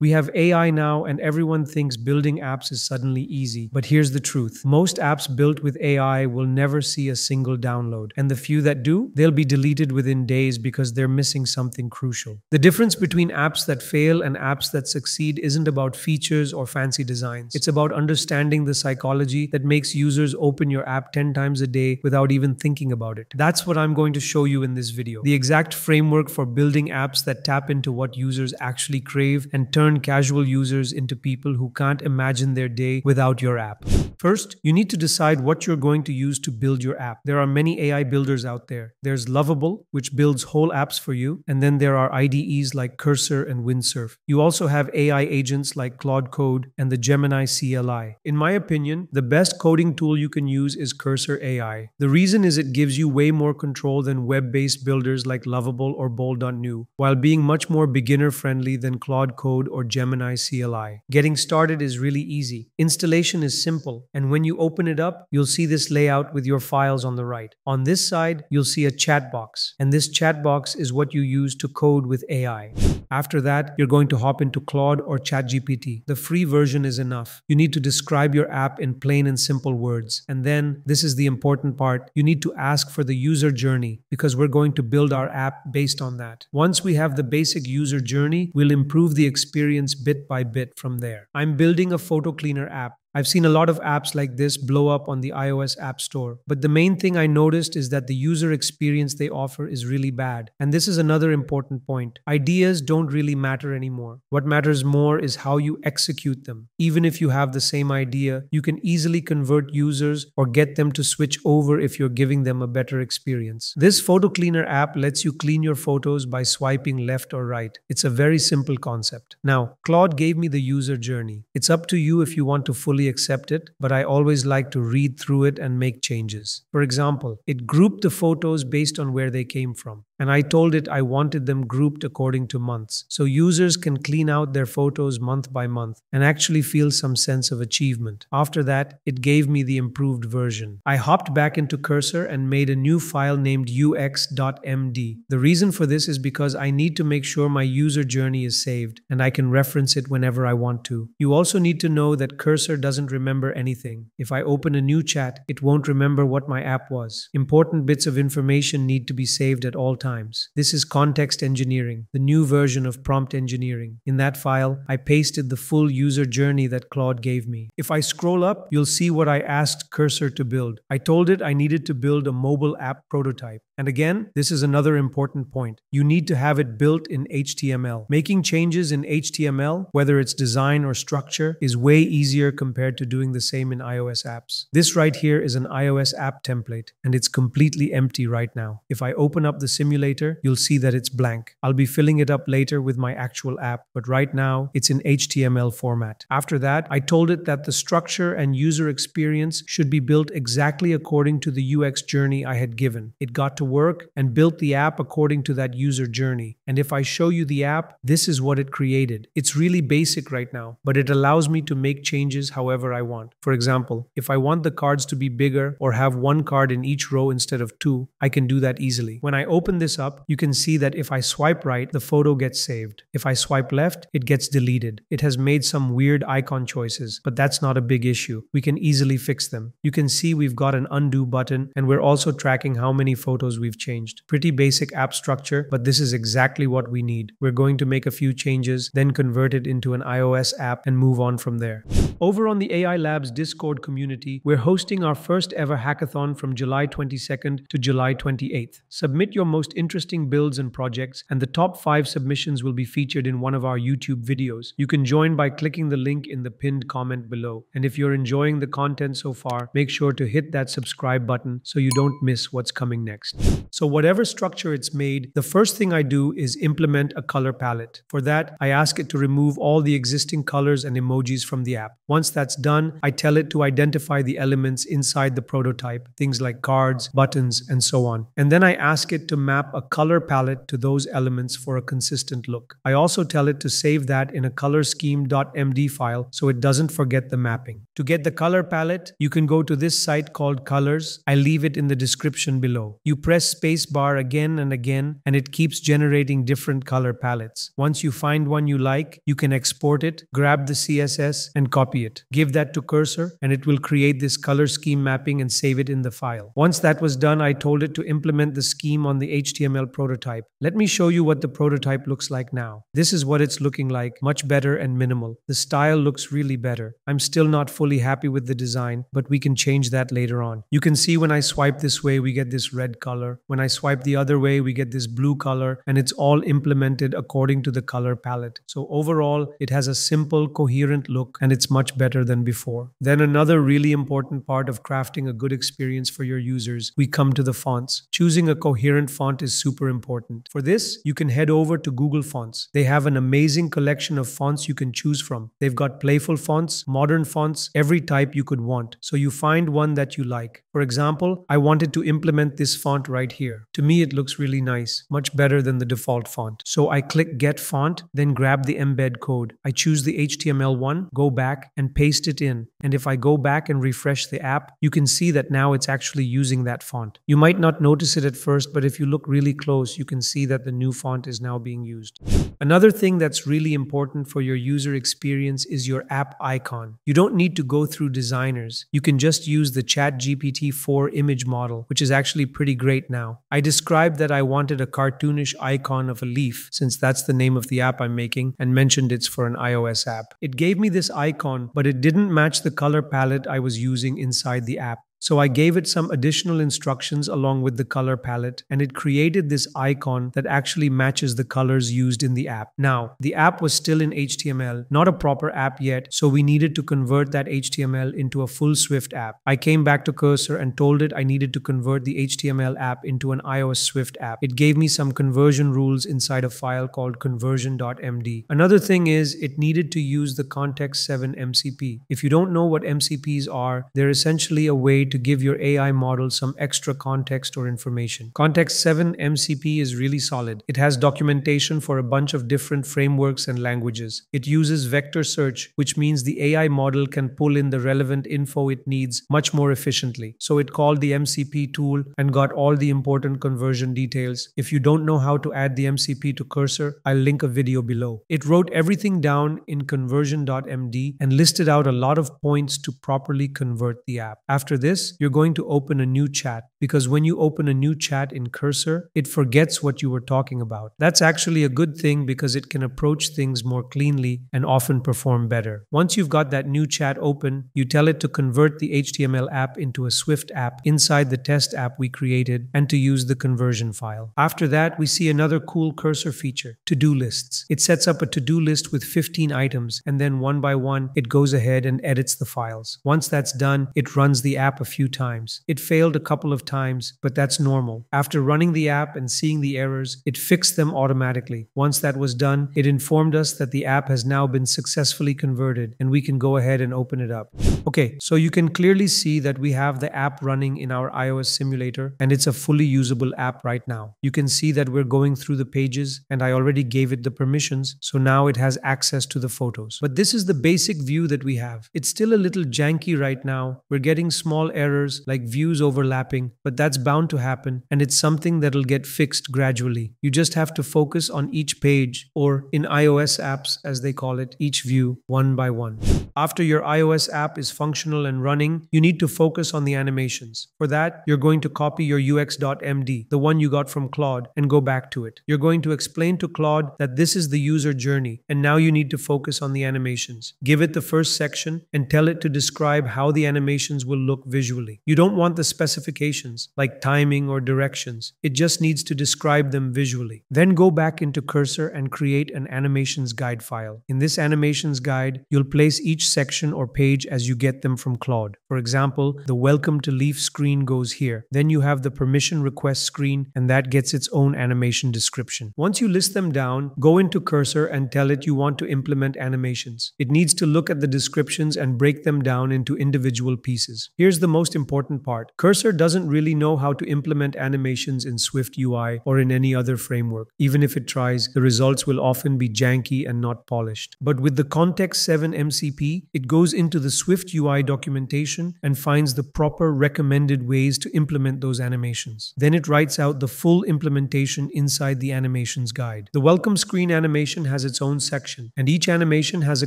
We have AI now, and everyone thinks building apps is suddenly easy. But here's the truth most apps built with AI will never see a single download. And the few that do, they'll be deleted within days because they're missing something crucial. The difference between apps that fail and apps that succeed isn't about features or fancy designs. It's about understanding the psychology that makes users open your app 10 times a day without even thinking about it. That's what I'm going to show you in this video. The exact framework for building apps that tap into what users actually crave and turn turn casual users into people who can't imagine their day without your app. First, you need to decide what you're going to use to build your app. There are many AI builders out there. There's Lovable, which builds whole apps for you, and then there are IDEs like Cursor and Windsurf. You also have AI agents like Claude Code and the Gemini CLI. In my opinion, the best coding tool you can use is Cursor AI. The reason is it gives you way more control than web-based builders like Lovable or Bolt.new, while being much more beginner-friendly than Claude Code or Gemini CLI. Getting started is really easy. Installation is simple and when you open it up, you'll see this layout with your files on the right. On this side, you'll see a chat box, and this chat box is what you use to code with AI. After that, you're going to hop into Claude or ChatGPT. The free version is enough. You need to describe your app in plain and simple words. And then, this is the important part, you need to ask for the user journey because we're going to build our app based on that. Once we have the basic user journey, we'll improve the experience bit by bit from there. I'm building a photo cleaner app I've seen a lot of apps like this blow up on the iOS App Store, but the main thing I noticed is that the user experience they offer is really bad. And this is another important point. Ideas don't really matter anymore. What matters more is how you execute them. Even if you have the same idea, you can easily convert users or get them to switch over if you're giving them a better experience. This photo cleaner app lets you clean your photos by swiping left or right. It's a very simple concept. Now, Claude gave me the user journey. It's up to you if you want to fully fully accept it, but I always like to read through it and make changes. For example, it grouped the photos based on where they came from and I told it I wanted them grouped according to months, so users can clean out their photos month by month and actually feel some sense of achievement. After that, it gave me the improved version. I hopped back into Cursor and made a new file named ux.md. The reason for this is because I need to make sure my user journey is saved and I can reference it whenever I want to. You also need to know that Cursor doesn't remember anything. If I open a new chat, it won't remember what my app was. Important bits of information need to be saved at all times times. This is context engineering, the new version of prompt engineering. In that file, I pasted the full user journey that Claude gave me. If I scroll up, you'll see what I asked Cursor to build. I told it I needed to build a mobile app prototype. And again, this is another important point. You need to have it built in HTML. Making changes in HTML, whether it's design or structure, is way easier compared to doing the same in iOS apps. This right here is an iOS app template, and it's completely empty right now. If I open up the simulator, you'll see that it's blank. I'll be filling it up later with my actual app, but right now it's in HTML format. After that, I told it that the structure and user experience should be built exactly according to the UX journey I had given. It got to work and built the app according to that user journey. And if I show you the app, this is what it created. It's really basic right now, but it allows me to make changes however I want. For example, if I want the cards to be bigger or have one card in each row instead of two, I can do that easily. When I open this up, you can see that if I swipe right, the photo gets saved. If I swipe left, it gets deleted. It has made some weird icon choices, but that's not a big issue. We can easily fix them. You can see we've got an undo button and we're also tracking how many photos we've changed. Pretty basic app structure, but this is exactly what we need. We're going to make a few changes, then convert it into an iOS app and move on from there. Over on the AI Labs Discord community, we're hosting our first ever hackathon from July 22nd to July 28th. Submit your most interesting builds and projects, and the top five submissions will be featured in one of our YouTube videos. You can join by clicking the link in the pinned comment below. And if you're enjoying the content so far, make sure to hit that subscribe button so you don't miss what's coming next. So whatever structure it's made, the first thing I do is implement a color palette. For that, I ask it to remove all the existing colors and emojis from the app. Once that's done, I tell it to identify the elements inside the prototype, things like cards, buttons, and so on. And then I ask it to map map a color palette to those elements for a consistent look. I also tell it to save that in a color scheme.md file so it doesn't forget the mapping. To get the color palette, you can go to this site called Coolors. I leave it in the description below. You press spacebar again and again and it keeps generating different color palettes. Once you find one you like, you can export it, grab the CSS and copy it. Give that to Cursor and it will create this color scheme mapping and save it in the file. Once that was done, I told it to implement the scheme on the HTML prototype. Let me show you what the prototype looks like now. This is what it's looking like, much better and minimal. The style looks really better. I'm still not fully happy with the design, but we can change that later on. You can see when I swipe this way, we get this red color. When I swipe the other way, we get this blue color, and it's all implemented according to the color palette. So overall, it has a simple, coherent look, and it's much better than before. Then another really important part of crafting a good experience for your users, we come to the fonts. Choosing a coherent font is super important. For this, you can head over to Google Fonts. They have an amazing collection of fonts you can choose from. They've got playful fonts, modern fonts, every type you could want. So you find one that you like. For example, I wanted to implement this font right here. To me, it looks really nice, much better than the default font. So I click Get Font, then grab the embed code. I choose the HTML one, go back, and paste it in. And if I go back and refresh the app, you can see that now it's actually using that font. You might not notice it at first, but if you look really close, you can see that the new font is now being used. Another thing that's really important for your user experience is your app icon. You don't need to go through designers. You can just use the ChatGPT 4 image model, which is actually pretty great now. I described that I wanted a cartoonish icon of a leaf, since that's the name of the app I'm making, and mentioned it's for an iOS app. It gave me this icon, but it didn't match the color palette I was using inside the app. So I gave it some additional instructions along with the color palette, and it created this icon that actually matches the colors used in the app. Now, the app was still in HTML, not a proper app yet, so we needed to convert that HTML into a full Swift app. I came back to Cursor and told it I needed to convert the HTML app into an iOS Swift app. It gave me some conversion rules inside a file called conversion.md. Another thing is it needed to use the Context 7 MCP. If you don't know what MCPs are, they're essentially a way to give your AI model some extra context or information. Context 7 MCP is really solid. It has documentation for a bunch of different frameworks and languages. It uses vector search, which means the AI model can pull in the relevant info it needs much more efficiently. So it called the MCP tool and got all the important conversion details. If you don't know how to add the MCP to Cursor, I'll link a video below. It wrote everything down in conversion.md and listed out a lot of points to properly convert the app. After this, this, you're going to open a new chat because when you open a new chat in Cursor, it forgets what you were talking about. That's actually a good thing because it can approach things more cleanly and often perform better. Once you've got that new chat open, you tell it to convert the HTML app into a Swift app inside the test app we created and to use the conversion file. After that, we see another cool cursor feature to do lists. It sets up a to do list with 15 items and then one by one, it goes ahead and edits the files. Once that's done, it runs the app a few times. It failed a couple of times, but that's normal. After running the app and seeing the errors, it fixed them automatically. Once that was done, it informed us that the app has now been successfully converted and we can go ahead and open it up. Okay, so you can clearly see that we have the app running in our iOS simulator and it's a fully usable app right now. You can see that we're going through the pages and I already gave it the permissions, so now it has access to the photos. But this is the basic view that we have. It's still a little janky right now. We're getting small errors like views overlapping, but that's bound to happen and it's something that'll get fixed gradually. You just have to focus on each page, or in iOS apps, as they call it, each view one by one. After your iOS app is functional and running, you need to focus on the animations. For that, you're going to copy your ux.md, the one you got from Claude, and go back to it. You're going to explain to Claude that this is the user journey, and now you need to focus on the animations. Give it the first section and tell it to describe how the animations will look visually. You don't want the specifications, like timing or directions. It just needs to describe them visually. Then go back into Cursor and create an animations guide file. In this animations guide, you'll place each section or page as you get them from Claude. For example, the welcome to leaf screen goes here. Then you have the permission request screen, and that gets its own animation description. Once you list them down, go into Cursor and tell it you want to implement animations. It needs to look at the descriptions and break them down into individual pieces. Here's the most important part. Cursor doesn't really know how to implement animations in Swift UI or in any other framework. Even if it tries, the results will often be janky and not polished. But with the Context 7 MCP, it goes into the Swift UI documentation and finds the proper recommended ways to implement those animations. Then it writes out the full implementation inside the animations guide. The welcome screen animation has its own section, and each animation has a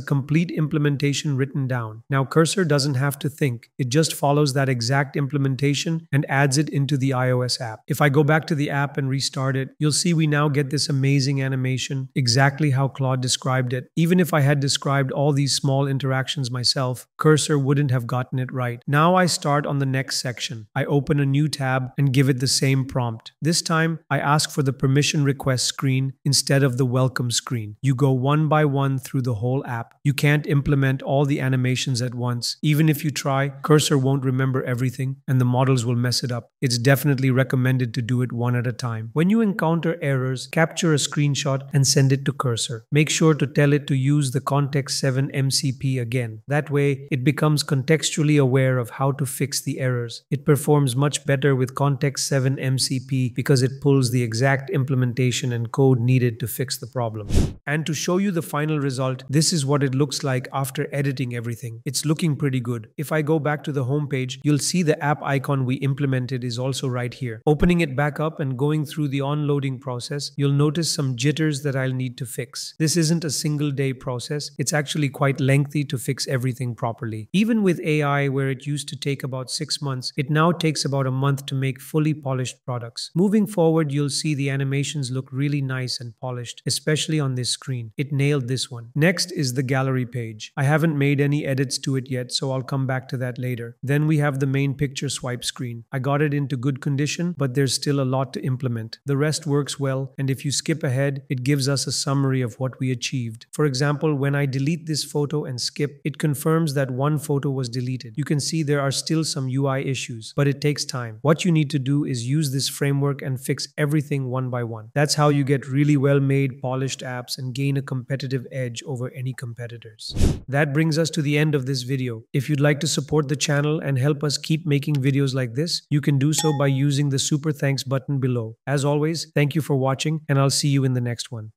complete implementation written down. Now, Cursor doesn't have to think, it just follows that exact implementation and adds it into the iOS app. If I go back to the app and restart it, you'll see we now get this amazing animation, exactly how Claude described it. Even if I had described all these small interactions myself, Cursor wouldn't have gotten it right. Now I start on the next section. I open a new tab and give it the same prompt. This time, I ask for the permission request screen instead of the welcome screen. You go one by one through the whole app. You can't implement all the animations at once. Even if you try, Cursor won't remember everything and the models will mess it up. It's definitely recommended to do it one at a time. When you encounter errors, capture a screenshot and send it to Cursor. Make sure to tell it to use the Context 7 MCP again. That way, it becomes contextually aware of how to fix the errors. It performs much better with Context 7 MCP because it pulls the exact implementation and code needed to fix the problem. And to show you the final result, this is what it looks like after editing everything. It's looking pretty good. If I go back to the home page, you'll see the app icon we implemented is also right here. Opening it back up and going through the onloading process, you'll notice some jitters that I'll need to fix. This isn't a single day process. It's actually quite lengthy to fix everything properly. Even with AI, where it used to take about six months, it now takes about a month to make fully polished products. Moving forward, you'll see the animations look really nice and polished, especially on this screen. It nailed this one. Next is the gallery page. I haven't made any edits to it yet, so I'll come back to that later. Then we have the main picture swipe screen. I got it into good condition, but there's still a lot to implement. The rest works well, and if you skip ahead, it gives us a summary of what we achieved. For example, when I delete this photo and skip, it confirms that one photo was deleted. You can see there are still some UI issues, but it takes time. What you need to do is use this framework and fix everything one by one. That's how you get really well made, polished apps and gain a competitive edge over any competitors. That brings us to the end of this video. If you'd like to support the channel and help us keep making videos like this, you can do so by using the super thanks button below. As always, thank you for watching and I'll see you in the next one.